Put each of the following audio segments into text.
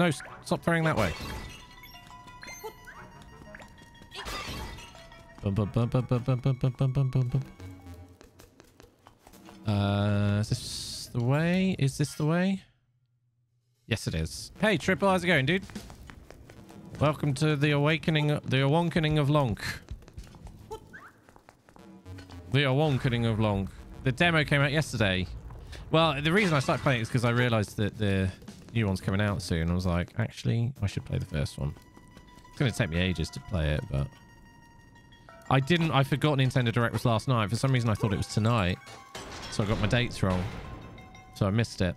No, stop throwing that way. Uh, is this the way? Is this the way? Yes, it is. Hey, Triple, how's it going, dude? Welcome to the awakening, the awakening of Lonk. The awakening of Lonk. The demo came out yesterday. Well, the reason I started playing it is because I realized that the new one's coming out soon. I was like, actually, I should play the first one. It's going to take me ages to play it, but... I didn't... I forgot Nintendo Direct was last night. For some reason, I thought it was tonight. So I got my dates wrong. So I missed it.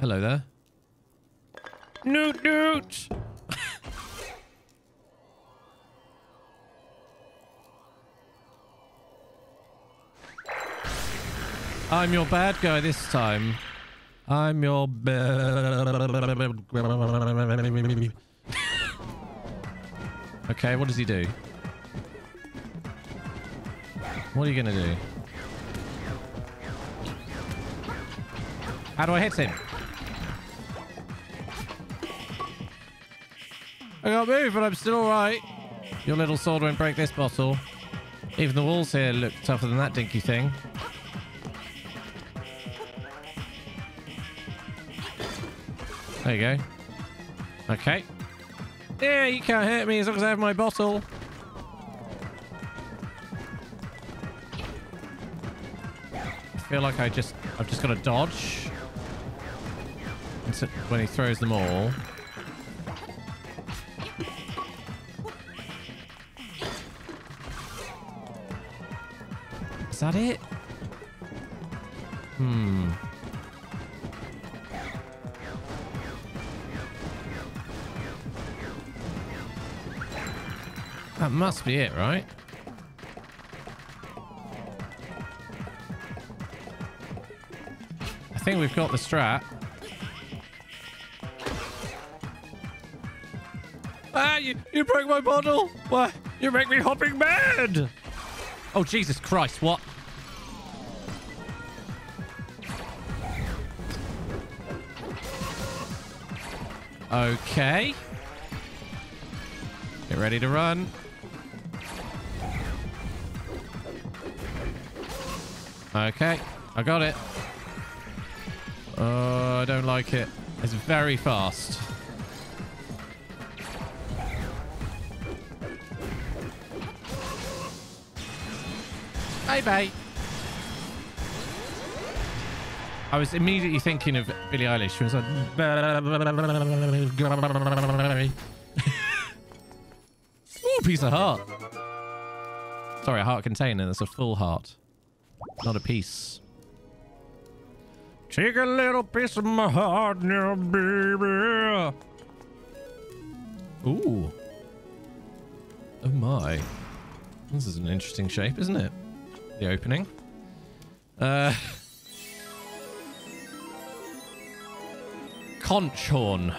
Hello there. Newt Newt! I'm your bad guy this time. I'm your. Okay, what does he do? What are you gonna do? How do I hit him? I can't move, but I'm still alright. Your little sword won't break this bottle. Even the walls here look tougher than that dinky thing. There you go. Okay. Yeah, you can't hurt me as long as I have my bottle. I feel like I just, I've just got to dodge. When he throws them all. Is that it? Hmm. That must be it, right? I think we've got the strat. Ah, you, you broke my bottle! Why? You make me hopping mad! Oh, Jesus Christ, what? Okay. Get ready to run. Okay, I got it. Oh, I don't like it. It's very fast. Bye bye. I was immediately thinking of Billie Eilish. She was like, Ooh, piece of heart. Sorry, a heart container. That's a full heart, not a piece. Take a little piece of my heart now, baby. Ooh. Oh my. This is an interesting shape, isn't it? The opening. Uh. Conch horn.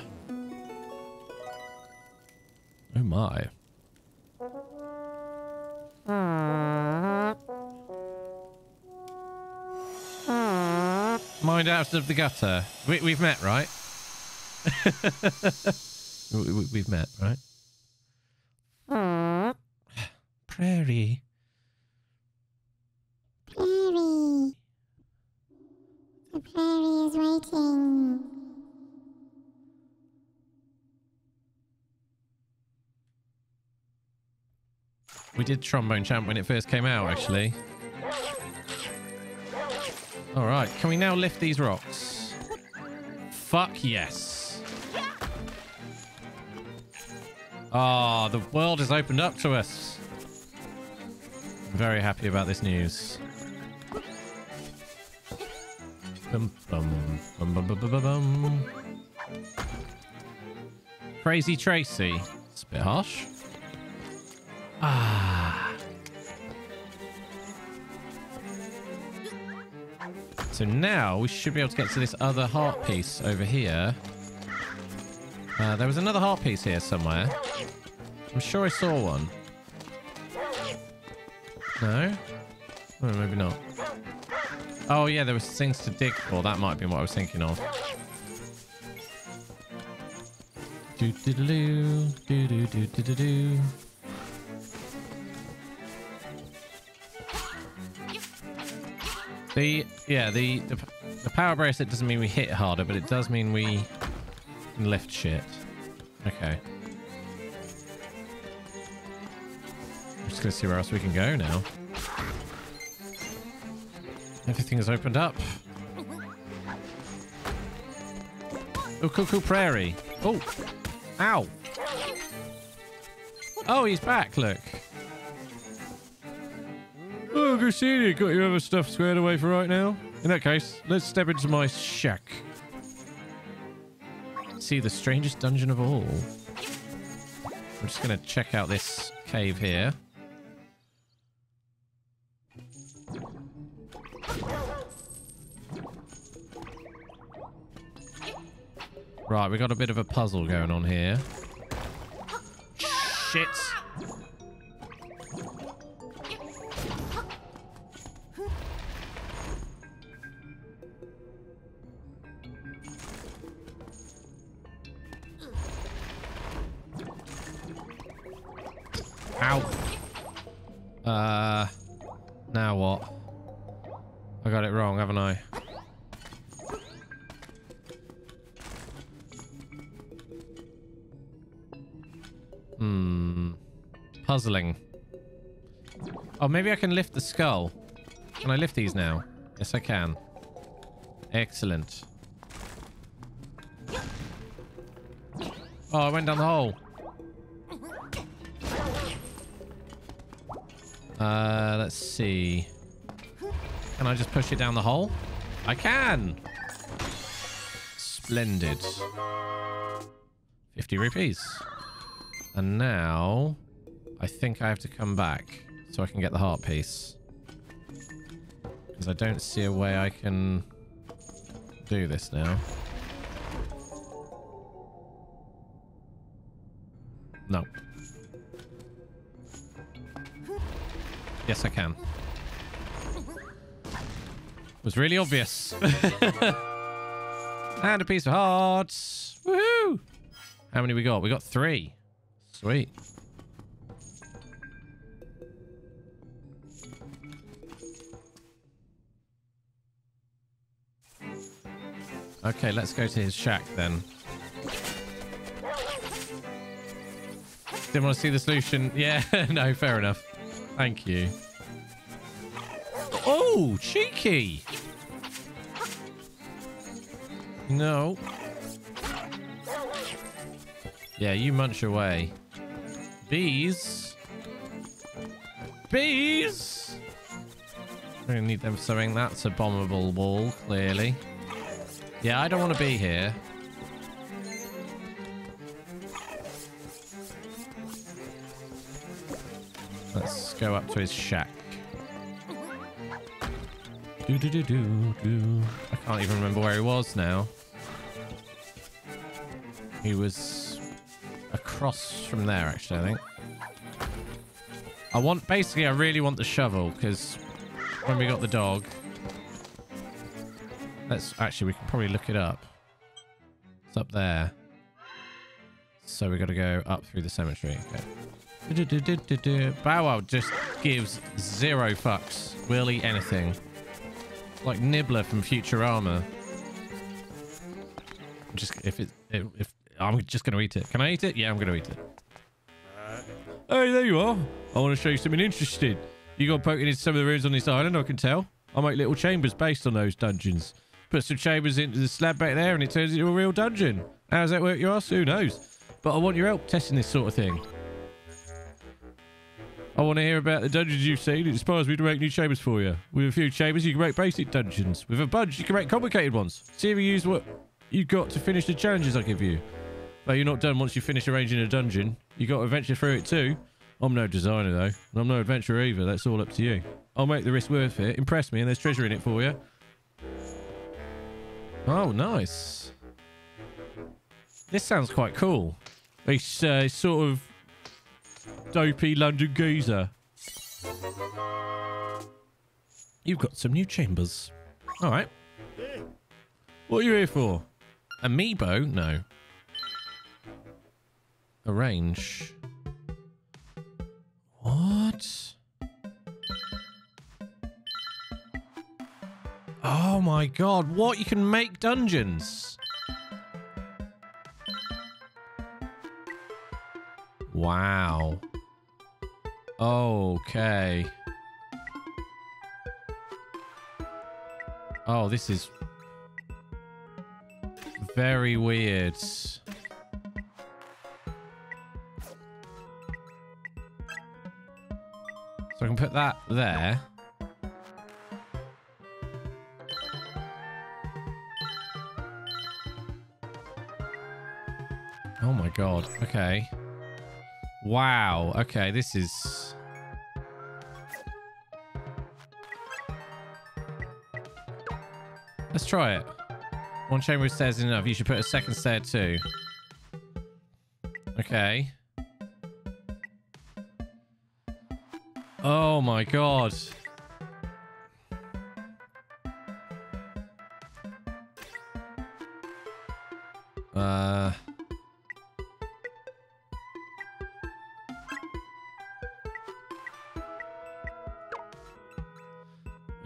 Oh my. Mind out of the gutter. We, we've met, right? we, we, we've met, right? Prairie. Prairie. The prairie is waiting. We did Trombone Champ when it first came out, actually. All right, can we now lift these rocks? Fuck yes. Ah, the world has opened up to us. I'm very happy about this news. Bum, bum, bum. Crazy Tracy. It's a bit harsh. Ah. So now we should be able to get to this other heart piece over here. Uh, there was another heart piece here somewhere. I'm sure I saw one. No? Oh, maybe not. Oh, yeah, there was things to dig for. That might be what I was thinking of. Do do do do do do do do do The yeah the, the the power bracelet doesn't mean we hit harder, but it does mean we can lift shit. Okay. I'm just gonna see where else we can go now. Everything is opened up. Oh, Cuckoo Prairie. Oh, ow. Oh, he's back. Look. You. Got your other stuff squared away for right now. In that case, let's step into my shack. See the strangest dungeon of all. I'm just going to check out this cave here. Right, we got a bit of a puzzle going on here. Shit. Lift the skull. Can I lift these now? Yes, I can. Excellent. Oh, I went down the hole. Uh, let's see. Can I just push it down the hole? I can! Splendid. 50 rupees. And now, I think I have to come back so I can get the heart piece. Because I don't see a way I can do this now. No. Yes, I can. It was really obvious. and a piece of hearts. Woohoo! How many we got? We got three. Sweet. Okay, let's go to his shack then. Didn't want to see the solution. Yeah, no, fair enough. Thank you. Oh, cheeky. No. Yeah, you munch away. Bees. Bees. I'm gonna need them something. That's a bombable wall, clearly. Yeah, I don't want to be here. Let's go up to his shack. Do do do do do. I can't even remember where he was now. He was across from there, actually, I think. I want, basically, I really want the shovel, because when we got the dog... Let's, actually, we can probably look it up. It's up there. So we got to go up through the cemetery. Okay. Du- du- du- du- du. Bow Wow just gives zero fucks. Will eat anything. Like Nibbler from Futurama. Just if it if, if I'm just gonna eat it. Can I eat it? Yeah, I'm gonna eat it. Hey, there you are. I want to show you something interesting. You got poking into some of the rooms on this island, I can tell. I make little chambers based on those dungeons. Put some chambers into the slab back there and it turns into a real dungeon. How does that work, you ask? Who knows? But I want your help testing this sort of thing. I want to hear about the dungeons you've seen. It inspires me to make new chambers for you. With a few chambers, you can make basic dungeons. With a bunch, you can make complicated ones. See if you use what you've got to finish the challenges I give you. But you're not done once you finish arranging a dungeon. you got to adventure through it too. I'm no designer, though. And I'm no adventurer either. That's all up to you. I'll make the risk worth it. Impress me, and there's treasure in it for you. Oh, nice. This sounds quite cool. It's uh, sort of dopey London geezer. You've got some new chambers. All right. What are you here for? Amiibo? No. Arrange. My god, what? You can make dungeons? Wow. Okay. Oh, this is very weird. So I can put that there. Oh my god. Okay. Wow. Okay, this is... Let's try it. One chamber with stairs is enough. You should put a second stair too. Okay. Oh my god.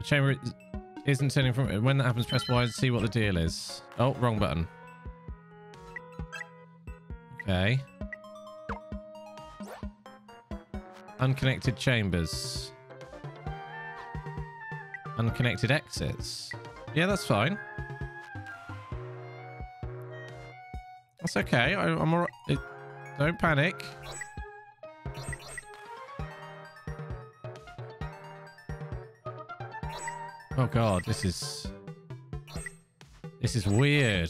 Chamber is- isn't turning from... When that happens, press Y and see what the deal is. Oh, wrong button. Okay. Unconnected chambers. Unconnected exits. Yeah, that's fine. That's okay. I, I'm alright. Don't panic. Oh god, this is... This is weird.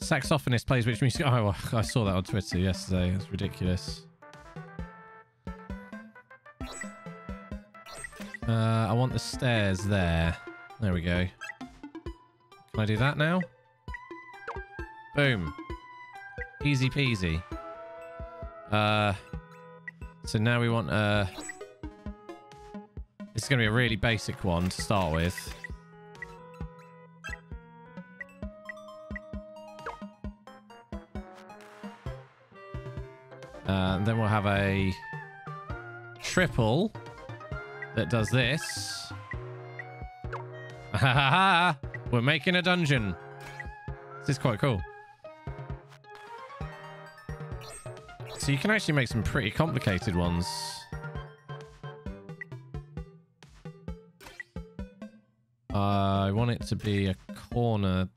Saxophonist plays which music... Oh, I saw that on Twitter yesterday. It's ridiculous. Uh, I want the stairs there. There we go. Can I do that now? Boom. Easy peasy. Uh, so now we want... Uh, is going to be a really basic one to start with. Uh, then we'll have a triple that does this. Ha ha ha! We're making a dungeon. This is quite cool. So you can actually make some pretty complicated ones. I want it to be a corner,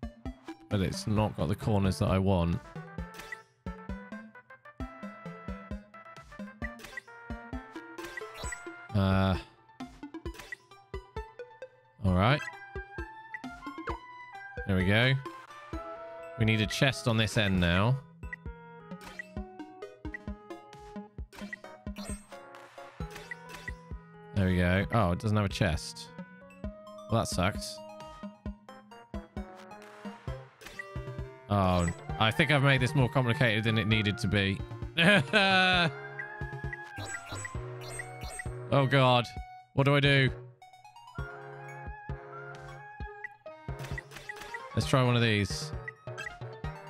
but it's not got the corners that I want. Uh, all right. There we go. We need a chest on this end now. There we go. Oh, it doesn't have a chest. Well, that sucks. Oh, I think I've made this more complicated than it needed to be. oh, God. What do I do? Let's try one of these.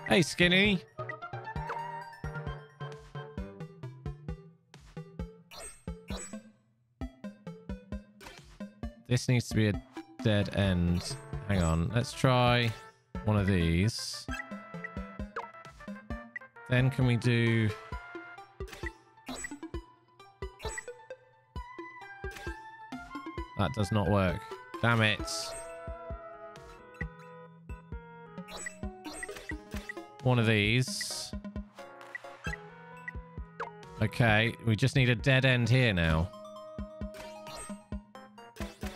Hey, Skinny. This needs to be a dead end. Hang on. Let's try one of these. Then can we do... That does not work. Damn it. One of these. Okay, we just need a dead end here now.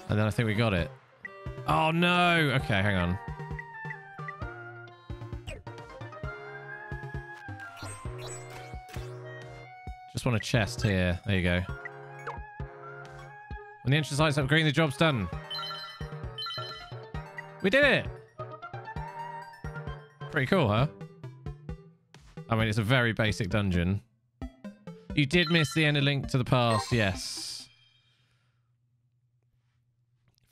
And then I think we got it. Oh no! Okay, hang on. Just want a chest here. There you go. When the entrance lights up green, the job's done. We did it! Pretty cool, huh? I mean, it's a very basic dungeon. You did miss the end of Link to the Past, yes.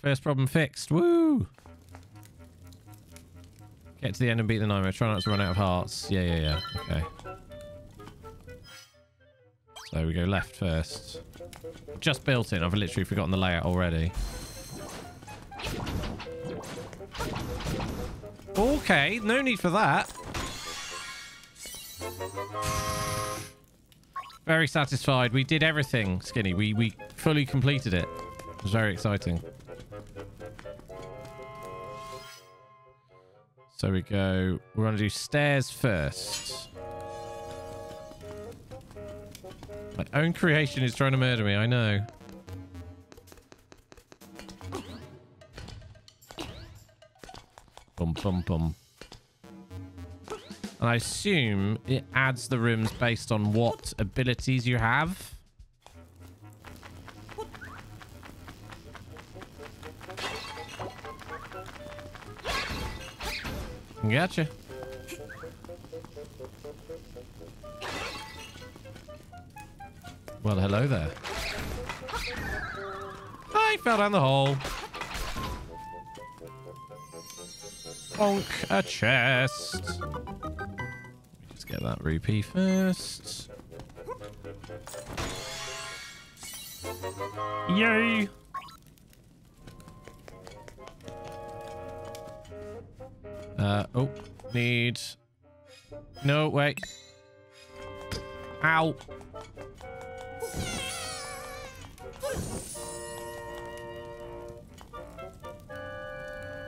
First problem fixed. Woo! Get to the end and beat the nightmare. Try not to run out of hearts. Yeah, yeah, yeah. Okay. So we go left first. Just built it. I've literally forgotten the layout already. Okay, no need for that. Very satisfied. We did everything, Skinny. We we fully completed it. It was very exciting. So we go. We're going to do stairs first. My own creation is trying to murder me. I know. Bum bum bum. And I assume it adds the rooms based on what abilities you have. Gotcha. Well, hello there. I fell down the hole. Bonk a chest. Let's get that rupee first. Yay! Uh, oh, need... No, wait. Ow.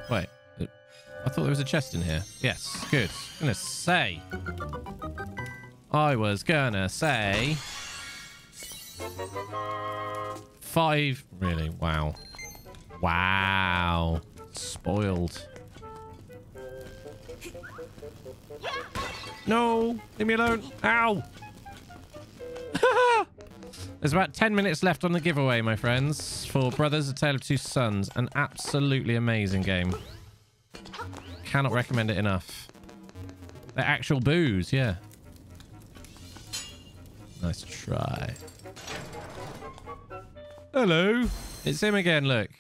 Wait. uh, I thought there was a chest in here. Yes, good. gonna say. I was gonna say... Five... Really? Wow. Wow. Spoiled. No! Leave me alone! Ow! There's about 10 minutes left on the giveaway, my friends, for Brothers, A Tale of Two Sons. An absolutely amazing game. Cannot recommend it enough. The actual booze, yeah. Nice try. Hello. It's him again, look.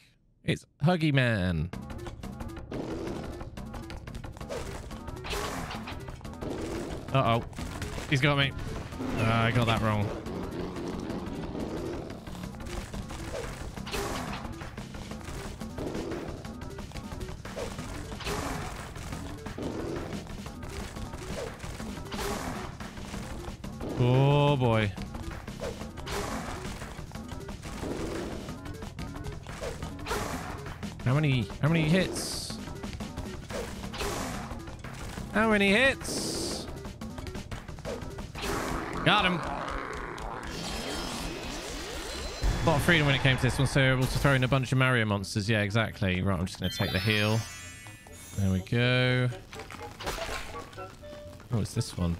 It's Huggy Man. Uh-oh. He's got me. Uh, I got that wrong. Oh boy. How many how many hits? How many hits? Got him. A lot of freedom when it came to this one, so we're able to throw in a bunch of Mario monsters. Yeah, exactly. Right, I'm just going to take the heal. There we go. Oh, it's this one.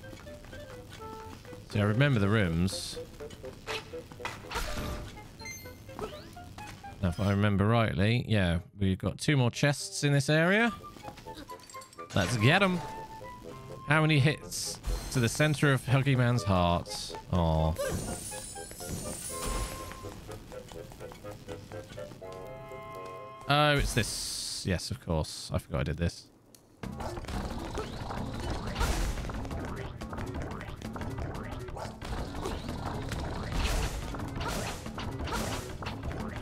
See, I remember the rooms. Now, if I remember rightly, yeah, we've got two more chests in this area. Let's get them. How many hits to the center of Huggy Man's heart? Oh. Oh, it's this. Yes, of course. I forgot I did this.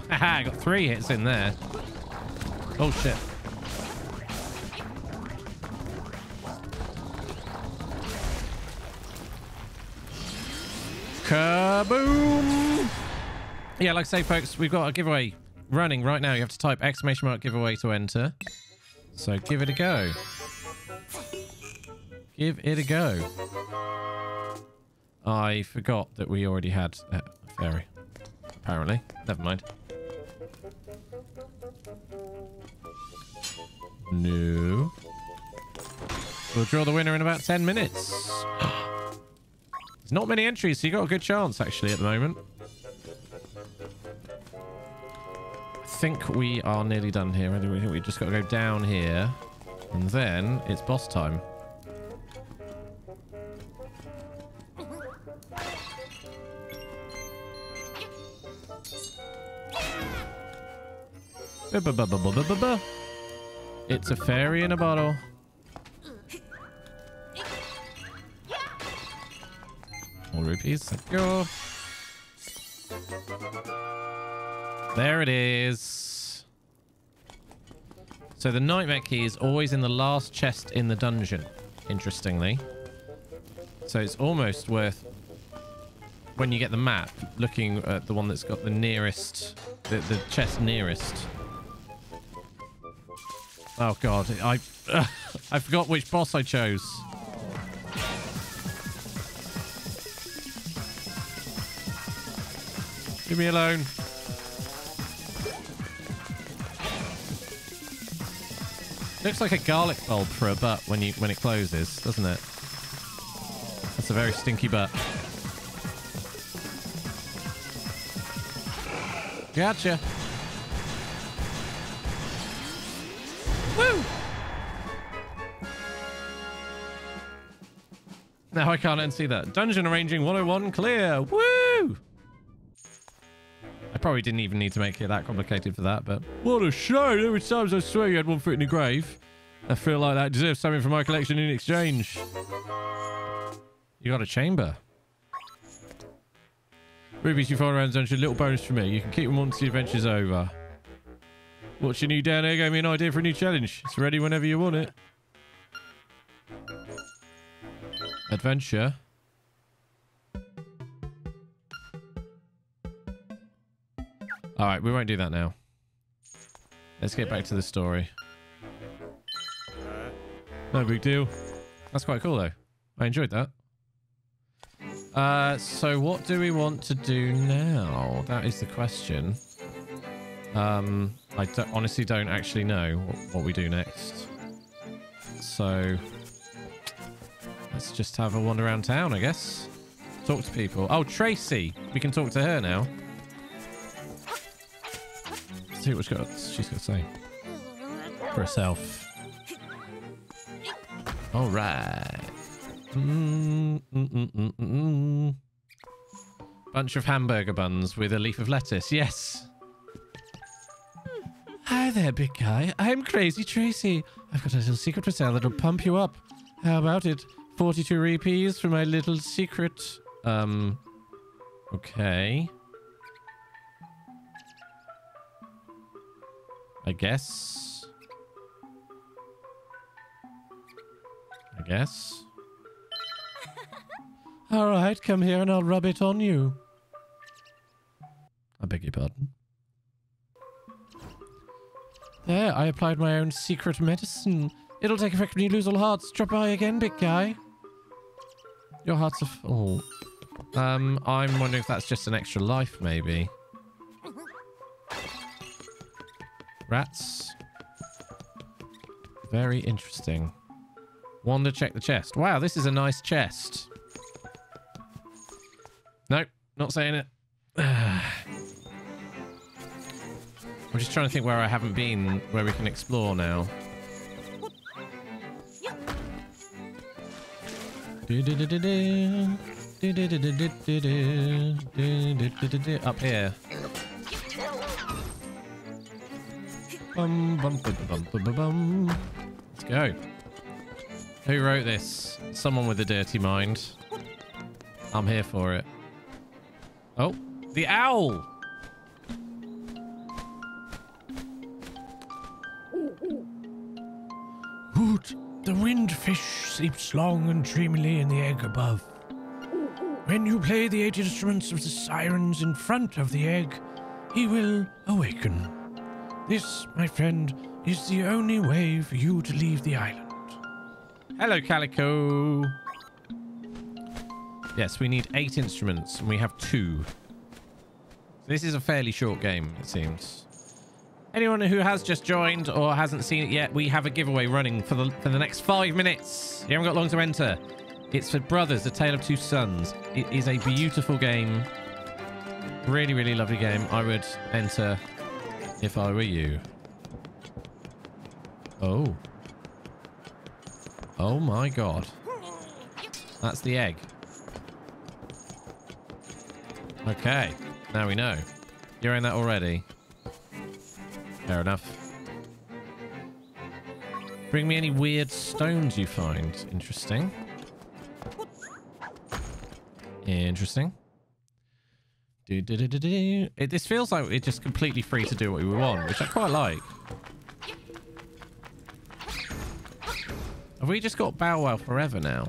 Haha, I got three hits in there. Oh, shit. Yeah, like I say, folks, we've got a giveaway running right now. You have to type exclamation mark giveaway to enter. So give it a go. Give it a go. I forgot that we already had a fairy. Apparently. Never mind. No. We'll draw the winner in about 10 minutes. There's not many entries, so you got a good chance, actually, at the moment. I think we are nearly done here. I think we just got to go down here. And then it's boss time. It's a fairy in a bottle. More rupees. Let's go. There it is. So the nightmare key is always in the last chest in the dungeon, interestingly. So it's almost worth, when you get the map, looking at the one that's got the nearest, the, the chest nearest. Oh god, I I forgot which boss I chose. Leave me alone. Looks like a garlic bulb for a butt when you when it closes, doesn't it? That's a very stinky butt. Gotcha. Woo! Now I can't unsee that. Dungeon arranging 101 clear. Woo! I probably didn't even need to make it that complicated for that, but what a shame. Every time I swear you had one foot in the grave. I feel like that deserves something from my collection in exchange. You got a chamber. Rupees you find around dungeon, little bonus for me. You can keep them once the adventure's over. What's your new down there gave me an idea for a new challenge. It's ready whenever you want it. Adventure. All right, we won't do that now. Let's get back to the story. No big deal. That's quite cool, though. I enjoyed that. Uh, so what do we want to do now? That is the question. Um, I honestly don't actually know what we do next. So let's just have a wander around town, I guess. Talk to people. Oh, Tracy. We can talk to her now. Let's see what she's got, she's got to say for herself. All right. Mm, mm, mm. Bunch of hamburger buns with a leaf of lettuce. Yes. Hi there, big guy. I'm Crazy Tracy. I've got a little secret for sale that'll pump you up. How about it? 42 rupees for my little secret. Um, okay. I guess. I guess. All right, come here and I'll rub it on you. I beg your pardon. There, I applied my own secret medicine. It'll take effect when you lose all hearts. Drop by again, big guy. Your hearts are full. Um, I'm wondering if that's just an extra life, maybe. Rats. Very interesting. Wander, check the chest. Wow, this is a nice chest. Nope, not saying it. I'm just trying to think where I haven't been, where we can explore now. Up here. Bum, bum, bum, bum, bum. Let's go. Who wrote this? Someone with a dirty mind. I'm here for it. Oh, the owl! Hoot, the windfish sleeps long and dreamily in the egg above. When you play the eight instruments of the sirens in front of the egg, he will awaken. This, my friend, is the only way for you to leave the island. Hello, Calico. Yes, we need eight instruments, and we have two. This is a fairly short game, it seems. Anyone who has just joined or hasn't seen it yet, we have a giveaway running for the for the next five minutes. You haven't got long to enter. It's for Brothers, A Tale of Two Sons. It is a beautiful game. Really, really lovely game. I would enter if I were you. Oh. Oh my god. That's the egg. Okay. Now we know. You're in that already. Fair enough. Bring me any weird stones you find. Interesting. Interesting. Do, do, do. It, this feels like it's just completely free to do what we want, which I quite like. Have we just got Bow Wow forever now?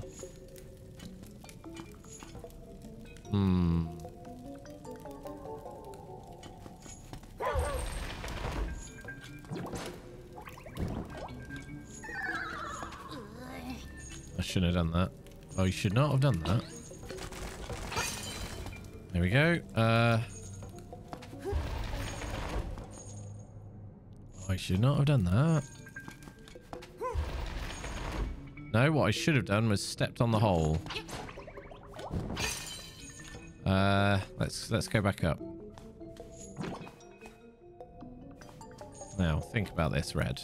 Hmm. I shouldn't have done that. Oh, you should not have done that. There we go. Uh, I should not have done that. No, what I should have done was stepped on the hole. Uh, let's let's go back up. Now, think about this, Red.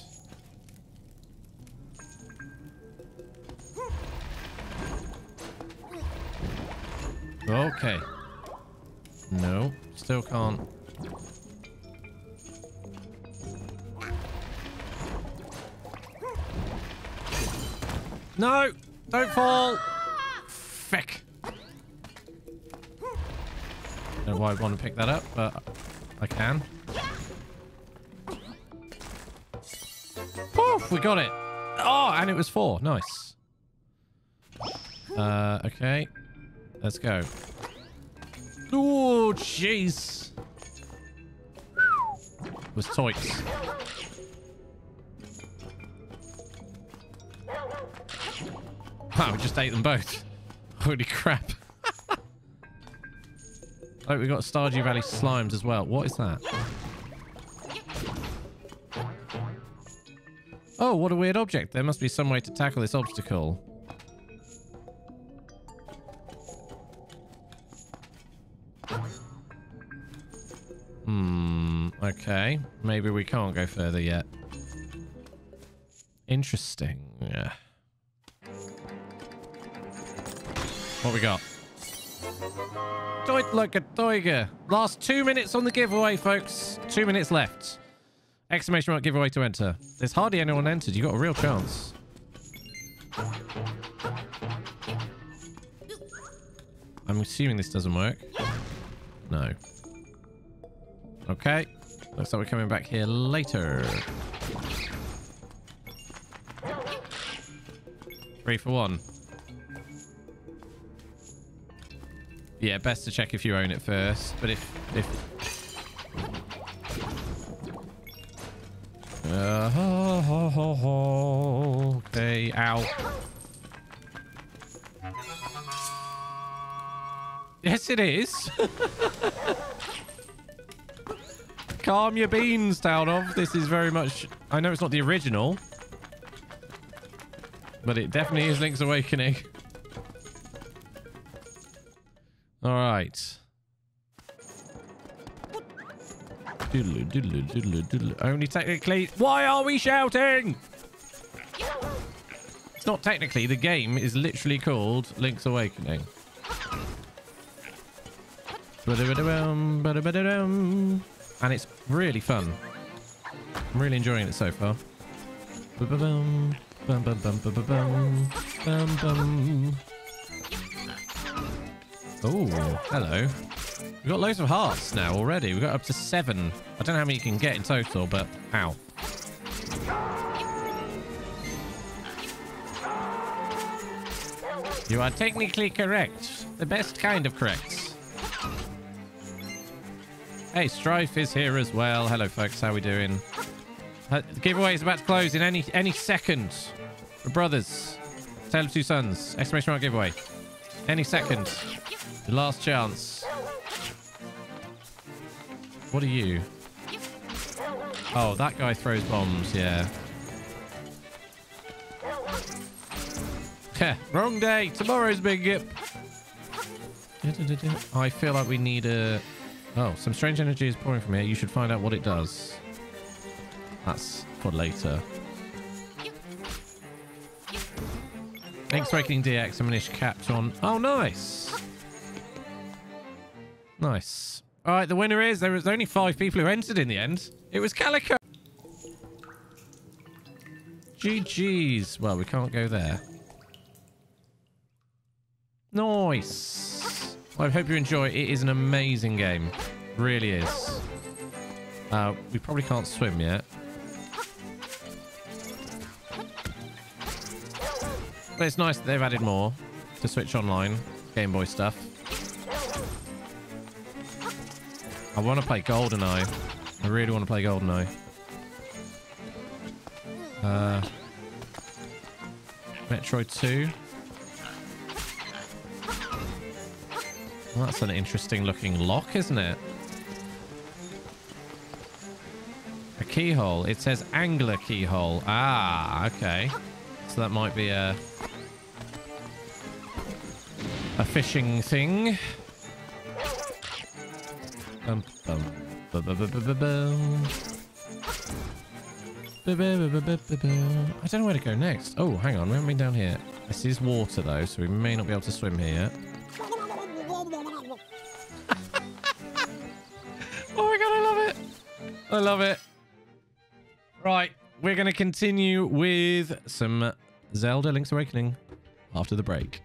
Okay. No, still can't. No! Don't fall! Feck. Don't know why I want to pick that up, but I can. Poof! We got it! Oh, and it was four. Nice. Uh, okay. Let's go. Oh, jeez. Was toits. Wow, we just ate them both. Holy crap. oh, we got Stardew Valley slimes as well. What is that? Oh, what a weird object. There must be some way to tackle this obstacle. Hmm, okay. Maybe we can't go further yet. Interesting. Yeah. What we got? Doit like a tiger. Last two minutes on the giveaway, folks. Two minutes left. Exclamation mark giveaway to enter. There's hardly anyone entered. You got a real chance. I'm assuming this doesn't work. No. Okay. Looks like we're coming back here later. Three for one. Yeah, best to check if you own it first. But if if uh, ho, ho, ho, ho. okay, ow. Yes, it is. Calm your beans, down of. This is very much. I know it's not the original, but it definitely is Link's Awakening. All right. Doodle, doodle, doodle, doodle. Only technically. Why are we shouting? It's not technically. The game is literally called Link's Awakening. Ba-da-ba-da-bum, ba-da-ba-da-dum. And it's really fun. I'm really enjoying it so far. Bum-bum. Oh, hello. We've got loads of hearts now already. We've got up to seven. I don't know how many you can get in total, but ow. You are technically correct. The best kind of correct. Hey, Strife is here as well. Hello, folks. How we doing? Uh, the giveaway is about to close in any any second. For brothers, Tale of Two Sons, exclamation mark giveaway. Any second. Your last chance. What are you? Oh, that guy throws bombs, yeah. Wrong day. Tomorrow's big gip. I feel like we need a... Oh, some strange energy is pouring from here. You should find out what it does. That's for later. Thanks for DX. I'm Manish capped on. Oh, nice. Nice. All right, the winner is... There was only five people who entered in the end. It was Calico. GG's. Well, we can't go there. Nice. I hope you enjoy. It is an amazing game. Really is. Uh, we probably can't swim yet. But it's nice that they've added more to Switch Online, Game Boy stuff. I want to play GoldenEye. I really want to play GoldenEye. Uh, Metroid 2. Well, that's an interesting looking lock, isn't it? A keyhole. It says angler keyhole. Ah, okay. So that might be a a fishing thing. Bum, bum, bu- bu- bu- bu- bu- bum. Bu- bu- bu- bu- bu- bu- bu. I don't know where to go next. Oh, hang on. We haven't been down here. This is water, though, so we may not be able to swim here love it. Right, we're going to continue with some Zelda Link's Awakening after the break.